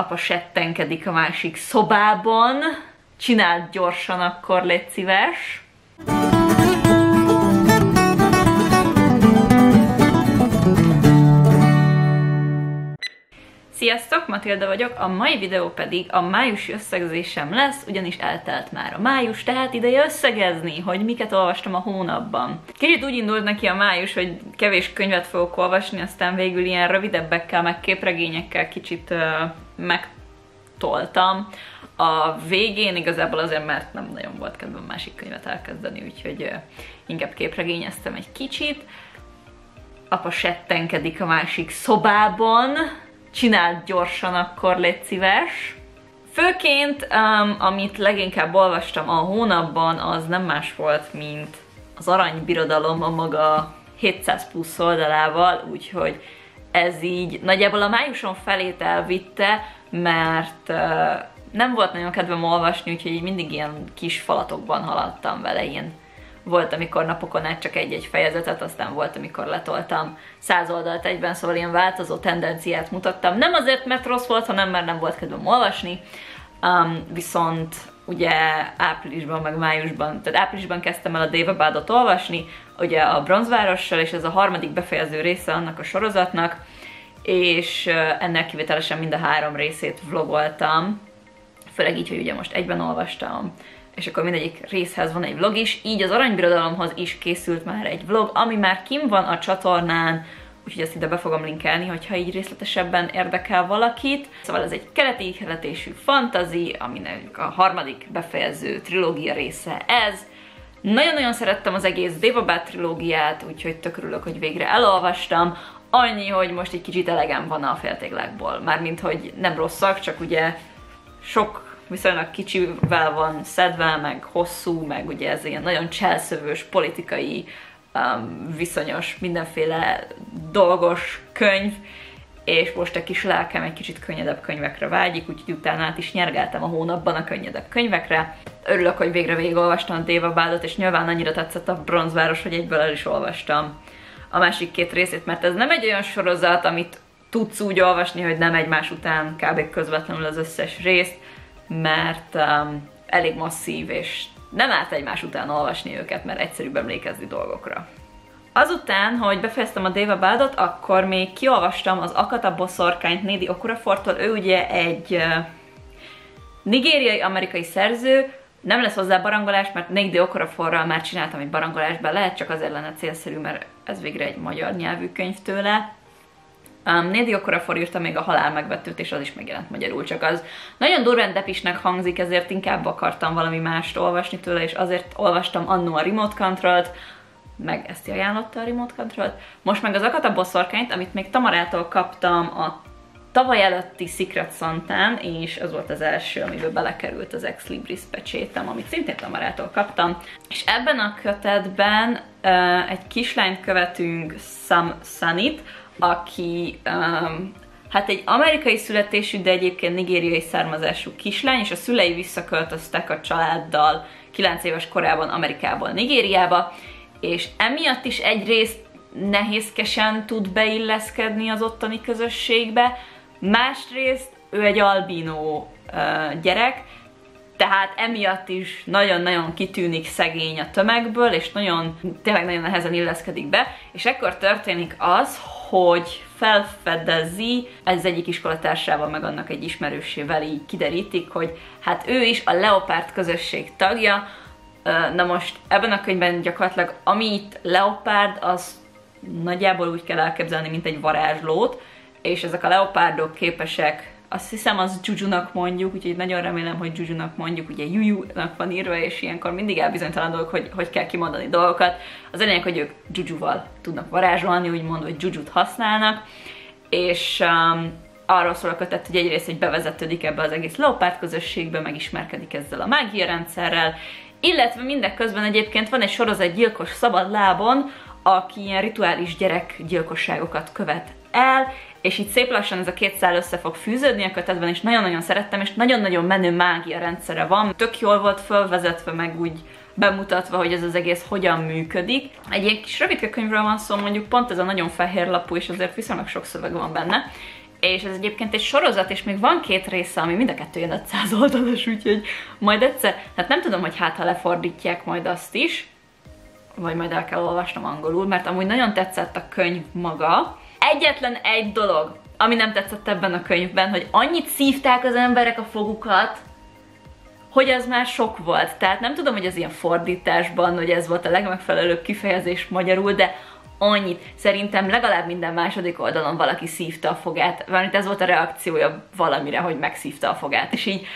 apa settenkedik a másik szobában, csináld gyorsan, akkor légy szíves. Sziasztok, Matilda vagyok, a mai videó pedig a májusi összegzésem lesz, ugyanis eltelt már a május, tehát ideje összegezni, hogy miket olvastam a hónapban. Kicsit úgy indult neki a május, hogy kevés könyvet fogok olvasni, aztán végül ilyen rövidebbekkel, meg képregényekkel kicsit uh, megtoltam. A végén igazából azért, mert nem nagyon volt kedvem másik könyvet elkezdeni, úgyhogy uh, inkább képregényeztem egy kicsit. Apa settenkedik a másik szobában, csináld gyorsan, akkor légy szíves. Főként, um, amit leginkább olvastam a hónapban, az nem más volt, mint az Aranybirodalom a maga 700 plusz oldalával, úgyhogy ez így nagyjából a májuson felét elvitte, mert uh, nem volt nagyon kedvem olvasni, úgyhogy így mindig ilyen kis falatokban haladtam vele, ilyen volt, amikor napokon át csak egy-egy fejezetet, aztán volt, amikor letoltam. Száz oldalt egyben, szóval ilyen változó tendenciát mutattam. Nem azért, mert rossz volt, hanem mert nem volt kedvem olvasni, um, viszont ugye áprilisban, meg májusban, tehát áprilisban kezdtem el a Dave olvasni, ugye a Bronzvárossal, és ez a harmadik befejező része annak a sorozatnak, és ennek kivételesen mind a három részét vlogoltam, főleg így, hogy ugye most egyben olvastam, és akkor mindegyik részhez van egy vlog is, így az Aranybirodalomhoz is készült már egy vlog, ami már kim van a csatornán, úgyhogy ezt ide be fogom linkelni, hogyha így részletesebben érdekel valakit. Szóval ez egy keleti keletésű fantazi, aminek a harmadik befejező trilógia része ez. Nagyon-nagyon szerettem az egész Devabát trilógiát, úgyhogy tök örülök, hogy végre elolvastam. Annyi, hogy most egy kicsit elegem van a féltéglákból. Mármint, hogy nem rosszak, csak ugye sok viszonylag kicsivel van szedve, meg hosszú, meg ugye ez ilyen nagyon cselszövős politikai um, viszonyos mindenféle dolgos könyv, és most a kis lelkem egy kicsit könnyedebb könyvekre vágyik, úgyhogy utána át is nyergeltem a hónapban a könnyedebb könyvekre. Örülök, hogy végre végigolvastam a Déva Bádot, és nyilván annyira tetszett a Bronzváros, hogy egyből el is olvastam a másik két részét, mert ez nem egy olyan sorozat, amit tudsz úgy olvasni, hogy nem egymás után kb. közvetlenül az összes részt, mert um, elég masszív, és nem állt egymás után olvasni őket, mert egyszerűbb emlékezni dolgokra. Azután, hogy befejeztem a Deva Bádot, akkor még kiolvastam az Akata boszorkányt Nédi Okurafortól. Ő ugye egy nigériai amerikai szerző, nem lesz hozzá barangolás, mert Nédi Okuraforral már csináltam egy barangolást, be lehet, csak azért lenne célszerű, mert ez végre egy magyar nyelvű könyv tőle. Um, Nédi Okorafor írta még a halál megvetőt, és az is megjelent magyarul, csak az nagyon durván depisnek hangzik, ezért inkább akartam valami mást olvasni tőle, és azért olvastam annó a Remote Control-t, meg ezt ajánlotta a Remote control -t. Most meg az Akata boszorkányt, amit még Tamarától kaptam a tavaly előtti Secret Santán, és ez volt az első, amiből belekerült az Ex Libris pecsétem, amit szintén Tamarától kaptam. És ebben a kötetben uh, egy kislányt követünk, Sam Sunit, aki um, hát egy amerikai születésű, de egyébként nigériai származású kislány, és a szülei visszaköltöztek a családdal 9 éves korában Amerikából Nigériába, és emiatt is egyrészt nehézkesen tud beilleszkedni az ottani közösségbe, másrészt ő egy albínó uh, gyerek, tehát emiatt is nagyon-nagyon kitűnik szegény a tömegből, és nagyon, tényleg nagyon nehezen illeszkedik be, és ekkor történik az, hogy felfedezi, ez egyik iskolatársával, meg annak egy ismerősével így kiderítik, hogy hát ő is a Leopárt közösség tagja, Na most ebben a könyvben gyakorlatilag ami itt leopárd, az nagyjából úgy kell elképzelni, mint egy varázslót, és ezek a leopárdok képesek azt hiszem az Jujunak mondjuk, úgyhogy nagyon remélem, hogy Jujunak mondjuk, ugye Juju-nak van írva, és ilyenkor mindig elbizonytalanodok, hogy hogy kell kimondani dolgokat. Az lényeg, hogy ők Jujuval tudnak varázsolni, úgymond, vagy Jujut használnak, és um, arról szól a kötet, hogy egyrészt, hogy bevezetődik ebbe az egész leopárd közösségbe, megismerkedik ezzel a mágia rendszerrel, illetve mindeközben egyébként van egy sorozat gyilkos szabad lábon, aki ilyen rituális gyerekgyilkosságokat követ el, és így szép lassan ez a két szál össze fog fűződni a kötetben, és nagyon-nagyon szerettem, és nagyon-nagyon menő mágia rendszere van. Tök jól volt fölvezetve, meg úgy bemutatva, hogy ez az egész hogyan működik. Egy ilyen kis rövidke könyvről van szó, mondjuk pont ez a nagyon fehér lapú, és azért viszonylag sok szöveg van benne, és ez egyébként egy sorozat, és még van két része, ami mind a kettő ilyen 500 oldalas, úgyhogy majd egyszer, hát nem tudom, hogy hát ha lefordítják majd azt is, vagy majd el kell olvasnom angolul, mert amúgy nagyon tetszett a könyv maga. Egyetlen egy dolog, ami nem tetszett ebben a könyvben, hogy annyit szívták az emberek a fogukat, hogy ez már sok volt. Tehát nem tudom, hogy az ilyen fordításban, hogy ez volt a legmegfelelőbb kifejezés magyarul, de annyit. Szerintem legalább minden második oldalon valaki szívta a fogát. Valamint ez volt a reakciója valamire, hogy megszívta a fogát. És így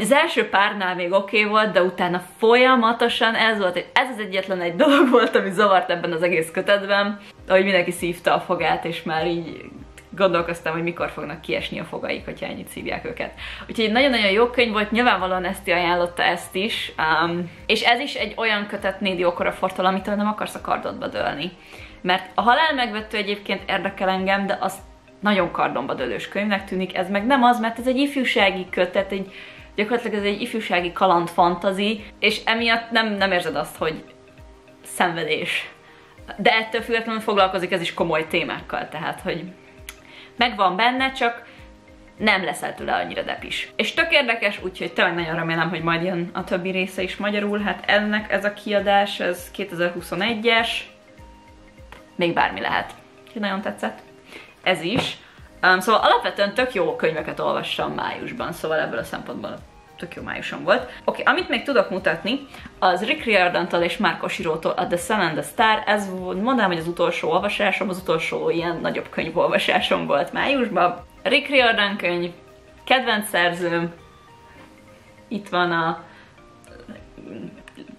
az első párnál még oké okay volt, de utána folyamatosan ez volt, ez az egyetlen egy dolog volt, ami zavart ebben az egész kötetben, hogy mindenki szívta a fogát, és már így gondolkoztam, hogy mikor fognak kiesni a fogaik, hogyha ennyit szívják őket. Úgyhogy egy nagyon-nagyon jó könyv volt, nyilvánvalóan Eszti ajánlotta ezt is, um, és ez is egy olyan kötet Nédi Okorafortól, amitől nem akarsz a kardodba dőlni. Mert a halál megvető egyébként érdekel engem, de az nagyon kardomba dőlős könyvnek tűnik, ez meg nem az, mert ez egy ifjúsági kötet, egy, gyakorlatilag ez egy ifjúsági kaland fantazi, és emiatt nem, nem érzed azt, hogy szenvedés. De ettől függetlenül foglalkozik ez is komoly témákkal, tehát hogy megvan benne, csak nem leszel tőle annyira depis. És tök érdekes, úgyhogy tényleg nagyon remélem, hogy majd jön a többi része is magyarul. Hát ennek ez a kiadás, ez 2021-es, még bármi lehet. Úgyhogy nagyon tetszett. Ez is. Um, szóval alapvetően tök jó könyveket olvassam májusban, szóval ebből a szempontból tök jó májusom volt. Oké, okay, amit még tudok mutatni, az Rick Riordan-tól és Marco Sirótól a The Sun and the Star, ez mondanám, hogy az utolsó olvasásom, az utolsó ilyen nagyobb könyvolvasásom volt májusban. Rick Riordan könyv, kedvenc szerzőm, itt van a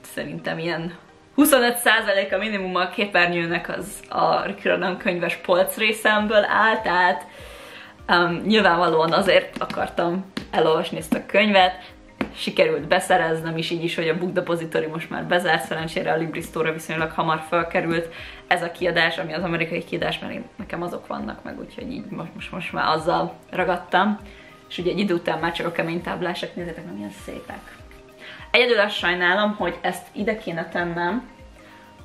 szerintem ilyen 25% a minimum a képernyőnek az a Rick Riordan könyves polc részemből áll, tehát um, nyilvánvalóan azért akartam elolvasni ezt a könyvet, sikerült beszereznem is így is, hogy a Book Depository most már bezárt, szerencsére a Libristore viszonylag hamar felkerült ez a kiadás, ami az amerikai kiadás, mert én, nekem azok vannak meg, úgyhogy így most, most, most már azzal ragadtam. És ugye egy idő után már csak a kemény táblások, nézzétek, nem ilyen szépek. Egyedül azt sajnálom, hogy ezt ide kéne tennem,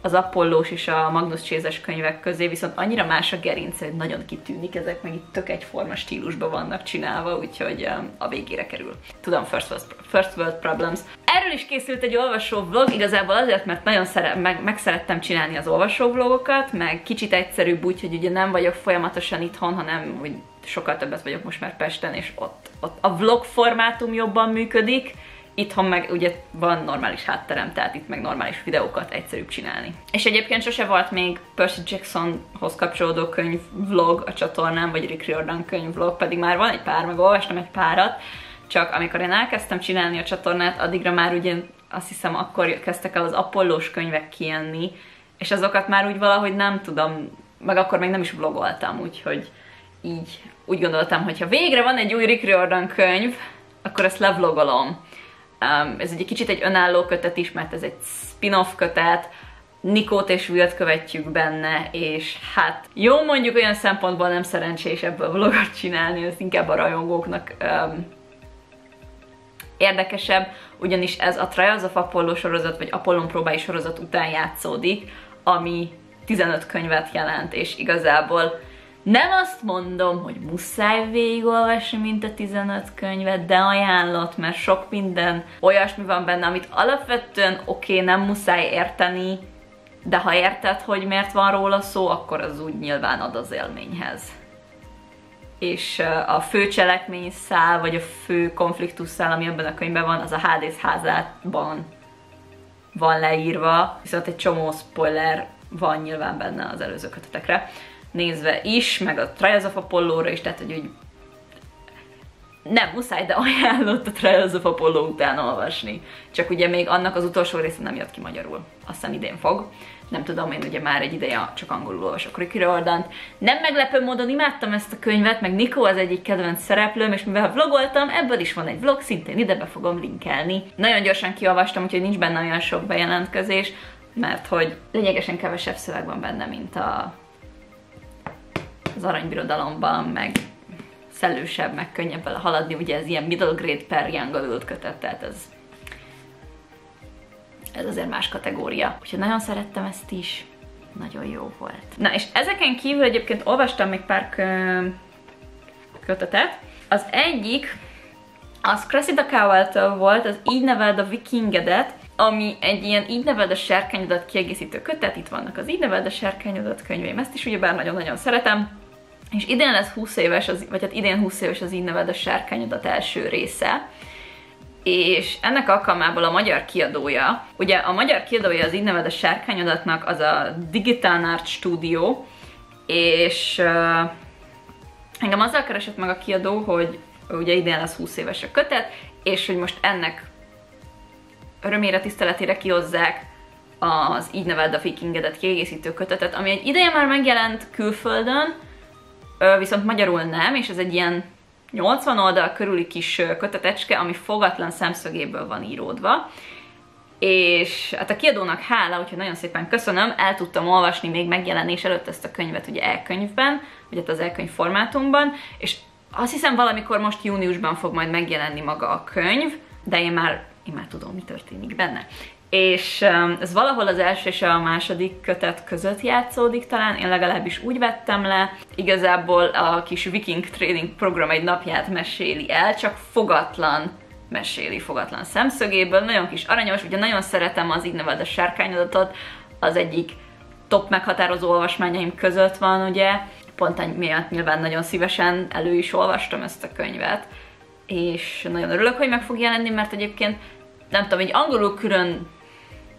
az Apollós és a Magnus Csézes könyvek közé, viszont annyira más a gerince, hogy nagyon kitűnik, ezek meg itt tök egyforma stílusban vannak csinálva, úgyhogy a végére kerül. Tudom, First World, first world Problems. Erről is készült egy olvasó vlog, igazából azért, mert nagyon szere meg, meg szerettem csinálni az olvasó vlogokat, meg kicsit egyszerűbb úgy, hogy ugye nem vagyok folyamatosan itthon, hanem úgy sokkal többet vagyok most már Pesten, és ott, ott a vlog formátum jobban működik, Itthon meg ugye van normális hátterem, tehát itt meg normális videókat egyszerűbb csinálni. És egyébként sose volt még Percy Jacksonhoz kapcsolódó könyv vlog a csatornán, vagy Rick Riordan könyv vlog, pedig már van egy pár, meg olvastam egy párat, csak amikor én elkezdtem csinálni a csatornát, addigra már ugye azt hiszem akkor kezdtek el az Apollós könyvek kijönni, és azokat már úgy valahogy nem tudom, meg akkor még nem is vlogoltam, úgyhogy így úgy gondoltam, hogy ha végre van egy új Rick Riordan könyv, akkor ezt levlogolom. Um, ez egy kicsit egy önálló kötet is, mert ez egy spin-off kötet, Nikót és Wilt követjük benne, és hát jó mondjuk olyan szempontból nem szerencsés ebből vlogot csinálni, ez inkább a rajongóknak um, érdekesebb, ugyanis ez a Trials of Apollo sorozat, vagy Apollon próbái sorozat után játszódik, ami 15 könyvet jelent, és igazából nem azt mondom, hogy muszáj végigolvasni, mint a 15 könyvet, de ajánlott, mert sok minden olyasmi van benne, amit alapvetően oké, okay, nem muszáj érteni, de ha érted, hogy miért van róla szó, akkor az úgy nyilván ad az élményhez. És a fő cselekmény szál, vagy a fő konfliktus szál, ami ebben a könyvben van, az a Hades házában van leírva, viszont egy csomó spoiler van nyilván benne az előző kötetekre nézve is, meg a Trials of Apollo-ra is, tehát hogy úgy nem muszáj, de ajánlott a Trials of Apollo után olvasni. Csak ugye még annak az utolsó része nem jött ki magyarul. Azt hiszem idén fog. Nem tudom, én ugye már egy ideje csak angolul olvasok Ricky Riordan. Nem meglepő módon imádtam ezt a könyvet, meg Nico az egyik kedvenc szereplőm, és mivel vlogoltam, ebből is van egy vlog, szintén ide be fogom linkelni. Nagyon gyorsan kiolvastam, úgyhogy nincs benne olyan sok bejelentkezés, mert hogy lényegesen kevesebb szöveg van benne, mint a az aranybirodalomban, meg szellősebb, meg könnyebb vele haladni, ugye ez ilyen middle grade per young adult kötet, tehát ez, ez azért más kategória. Úgyhogy nagyon szerettem ezt is, nagyon jó volt. Na és ezeken kívül egyébként olvastam még pár kötetet. Az egyik, az Cressida cowell volt, az Így neveld a vikingedet, ami egy ilyen így neveld a sárkányodat kiegészítő kötet, itt vannak az így neveld a sárkányodat könyveim, ezt is ugyebár nagyon-nagyon szeretem, és idén lesz 20 éves, az, vagy hát idén 20 éves az így a sárkányodat első része, és ennek alkalmából a magyar kiadója, ugye a magyar kiadója az így a sárkányodatnak az a Digital Art Studio, és uh, engem azzal keresett meg a kiadó, hogy ugye idén lesz 20 éves a kötet, és hogy most ennek örömére, tiszteletére kihozzák az így neveld a Vikingedet kiegészítő kötetet, ami egy ideje már megjelent külföldön, viszont magyarul nem, és ez egy ilyen 80 oldal körüli kis kötetecske, ami fogatlan szemszögéből van íródva, és hát a kiadónak hála, úgyhogy nagyon szépen köszönöm, el tudtam olvasni még megjelenés előtt ezt a könyvet ugye elkönyvben, ugye az elkönyv formátumban, és azt hiszem valamikor most júniusban fog majd megjelenni maga a könyv, de én már, én már tudom, mi történik benne és ez valahol az első és a második kötet között játszódik talán, én legalábbis úgy vettem le. Igazából a kis Viking Trading program egy napját meséli el, csak fogatlan meséli fogatlan szemszögéből, nagyon kis aranyos, ugye nagyon szeretem az így neved a sárkányodatot, az egyik top meghatározó olvasmányaim között van, ugye, pont miatt nyilván nagyon szívesen elő is olvastam ezt a könyvet, és nagyon örülök, hogy meg fog jelenni, mert egyébként nem tudom, egy angolul külön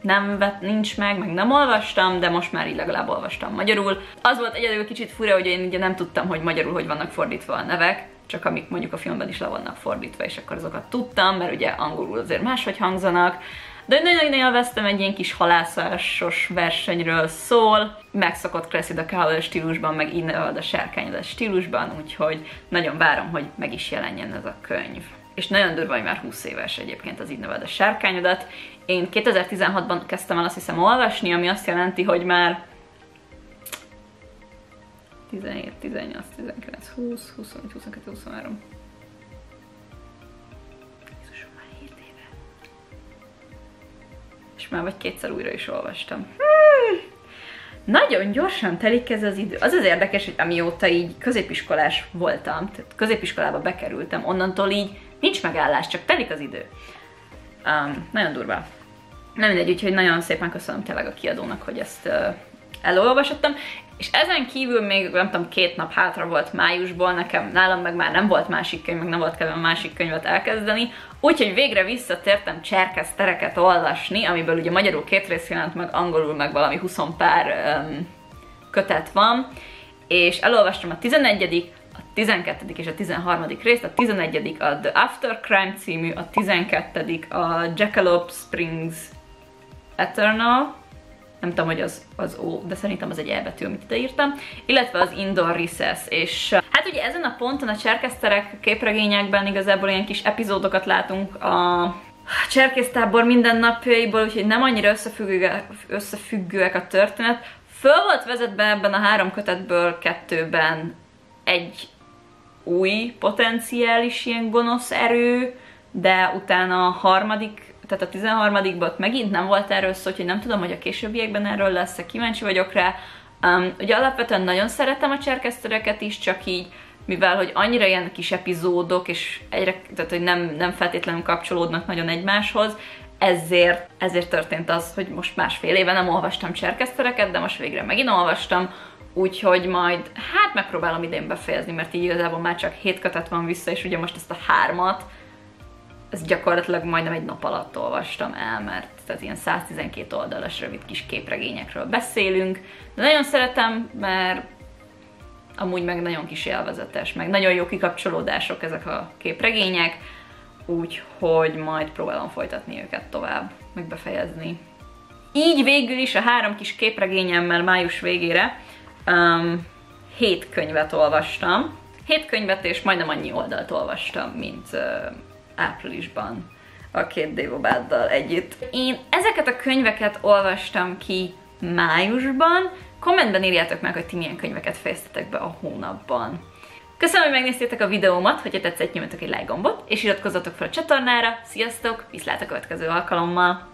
nem vett, nincs meg, meg nem olvastam, de most már így legalább olvastam magyarul. Az volt egyedül kicsit fura, hogy én ugye nem tudtam, hogy magyarul hogy vannak fordítva a nevek, csak amik mondjuk a filmben is le vannak fordítva, és akkor azokat tudtam, mert ugye angolul azért máshogy hangzanak. De nagyon élveztem, egy ilyen kis halászásos versenyről szól, megszokott Cressida Cowell stílusban, meg Innevald a sárkányodat stílusban, úgyhogy nagyon várom, hogy meg is jelenjen ez a könyv és nagyon durva, hogy már 20 éves egyébként az így neved a sárkányodat. Én 2016-ban kezdtem el azt hiszem olvasni, ami azt jelenti, hogy már 17, 18, 19, 20, 21, 22, 23. Jézusom, már 7 éve. És már vagy kétszer újra is olvastam. Hmm. Nagyon gyorsan telik ez az idő. Az az érdekes, hogy amióta így középiskolás voltam, tehát középiskolába bekerültem, onnantól így Nincs megállás, csak telik az idő. Um, nagyon durva. Nem mindegy, úgyhogy nagyon szépen köszönöm tényleg a kiadónak, hogy ezt uh, elolvasottam. És ezen kívül még, nem tudom, két nap hátra volt májusból, nekem, nálam meg már nem volt másik könyv, meg nem volt kedvem másik könyvet elkezdeni, úgyhogy végre visszatértem cserkesztereket olvasni, amiből ugye magyarul két rész jelent meg, angolul meg valami 20 pár um, kötet van, és elolvastam a 11 12. és a 13. részt, a 11. a The After Crime című, a 12. a Jackalope Springs Eternal, nem tudom, hogy az, az O, de szerintem az egy elbetű, amit ide írtam, illetve az Indoor Recess, és hát ugye ezen a ponton a cserkeszterek képregényekben igazából ilyen kis epizódokat látunk a cserkésztábor mindennapjaiból, úgyhogy nem annyira összefüggőek, összefüggőek a történet. Föl volt vezetve ebben a három kötetből kettőben egy új potenciális ilyen gonosz erő, de utána a harmadik, tehát a 13 ott megint nem volt erről szó, hogy nem tudom, hogy a későbbiekben erről lesz, -e, kíváncsi vagyok rá. Um, ugye alapvetően nagyon szeretem a cserkesztőreket is, csak így, mivel hogy annyira ilyen kis epizódok, és egyre, tehát hogy nem, nem feltétlenül kapcsolódnak nagyon egymáshoz, ezért, ezért történt az, hogy most másfél éve nem olvastam cserkesztereket, de most végre megint olvastam, úgyhogy majd hát megpróbálom idén befejezni, mert így igazából már csak 7 kötet van vissza, és ugye most ezt a hármat, ezt gyakorlatilag majdnem egy nap alatt olvastam el, mert tehát ilyen 112 oldalas rövid kis képregényekről beszélünk, de nagyon szeretem, mert amúgy meg nagyon kis élvezetes, meg nagyon jó kikapcsolódások ezek a képregények, úgyhogy majd próbálom folytatni őket tovább, meg befejezni. Így végül is a három kis képregényemmel május végére um, hét könyvet olvastam. Hét könyvet és majdnem annyi oldalt olvastam, mint uh, áprilisban a két Dévobáddal együtt. Én ezeket a könyveket olvastam ki májusban. Kommentben írjátok meg, hogy ti milyen könyveket fejeztetek be a hónapban. Köszönöm, hogy megnéztétek a videómat, hogyha tetszett, nyomjatok egy like gombot, és iratkozzatok fel a csatornára. Sziasztok, viszlát a következő alkalommal!